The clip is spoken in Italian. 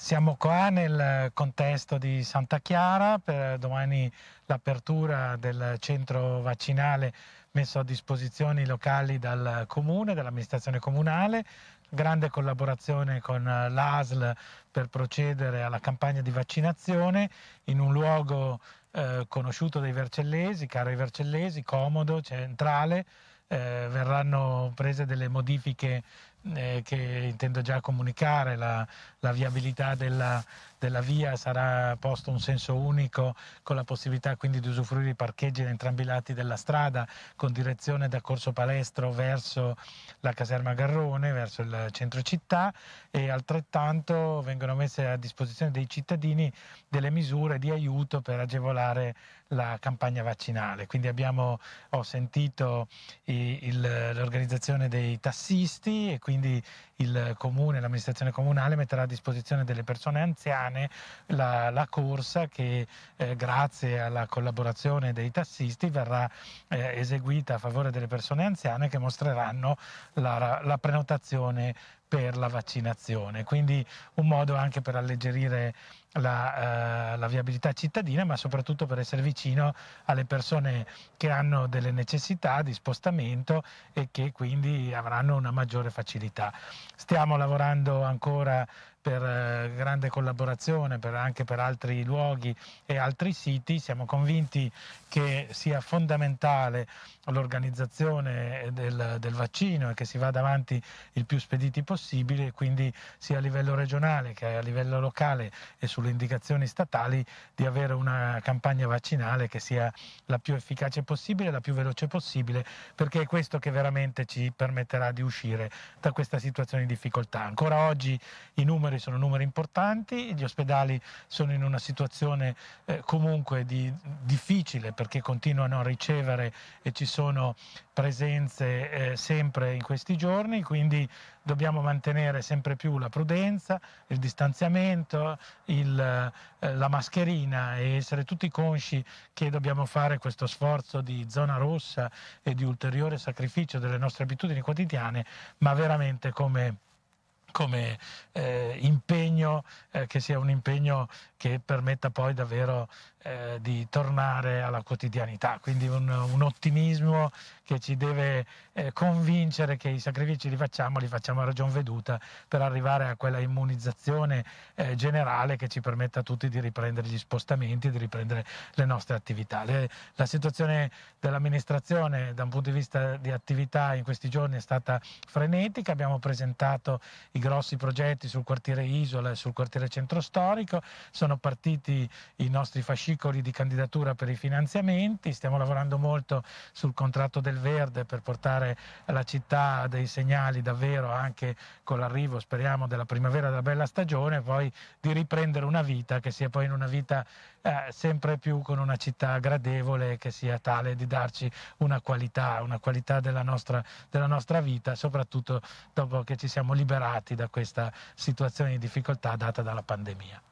Siamo qua nel contesto di Santa Chiara, per domani l'apertura del centro vaccinale messo a disposizione locali dal comune, dall'amministrazione comunale, grande collaborazione con l'ASL per procedere alla campagna di vaccinazione in un luogo eh, conosciuto dai vercellesi, caro ai vercellesi, comodo, centrale, eh, verranno prese delle modifiche eh, che intendo già comunicare, la, la viabilità della, della, via sarà posto un senso unico con la possibilità quindi di usufruire i parcheggi da entrambi i lati della strada con direzione da Corso Palestro verso la caserma Garrone, verso il centro città e altrettanto vengono messe a disposizione dei cittadini delle misure di aiuto per agevolare la campagna vaccinale. Quindi abbiamo, ho sentito l'organizzazione dei tassisti e quindi il comune, l'amministrazione comunale metterà a disposizione delle persone anziane la, la corsa che eh, grazie alla collaborazione dei tassisti verrà eh, eseguita a favore delle persone anziane che mostreranno la, la prenotazione per la vaccinazione, quindi un modo anche per alleggerire la, eh, la, viabilità cittadina, ma soprattutto per essere vicino alle persone che hanno delle necessità di spostamento e che quindi avranno una maggiore facilità. Stiamo lavorando ancora per eh, grande collaborazione per, anche per altri luoghi e altri siti. Siamo convinti che sia fondamentale l'organizzazione del, del, vaccino e che si vada avanti il più spediti possibile, quindi sia a livello regionale che a livello locale e sulle indicazioni statali di avere una campagna vaccinale che sia la più efficace possibile, la più veloce possibile, perché è questo che veramente ci permetterà di uscire da questa situazione di difficoltà. Ancora oggi i numeri numeri sono numeri importanti, gli ospedali sono in una situazione eh, comunque di, difficile perché continuano a ricevere e ci sono presenze eh, sempre in questi giorni, quindi dobbiamo mantenere sempre più la prudenza, il distanziamento, il, eh, la mascherina e essere tutti consci che dobbiamo fare questo sforzo di zona rossa e di ulteriore sacrificio delle nostre abitudini quotidiane, ma veramente come come eh, impegno eh, che sia un impegno che permetta poi davvero eh, di tornare alla quotidianità, quindi un, un ottimismo che ci deve eh, convincere che i sacrifici li facciamo, li facciamo a ragion veduta per arrivare a quella immunizzazione eh, generale che ci permetta a tutti di riprendere gli spostamenti, di riprendere le nostre attività. Le, la situazione dell'amministrazione da un punto di vista di attività in questi giorni è stata frenetica, abbiamo presentato i grossi progetti sul quartiere Isola e sul quartiere Centro Storico, sono partiti i nostri fascicoli di candidatura per i finanziamenti, stiamo lavorando molto sul contratto del verde per portare alla città dei segnali davvero anche con l'arrivo, speriamo, della primavera della bella stagione, poi di riprendere una vita che sia poi in una vita eh, sempre più con una città gradevole che sia tale di darci una qualità, una qualità della nostra, della nostra vita, soprattutto dopo che ci siamo liberati da questa situazione di difficoltà data dalla pandemia.